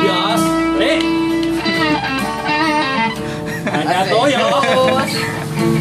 Bios, Re. Eh. Ada goyos.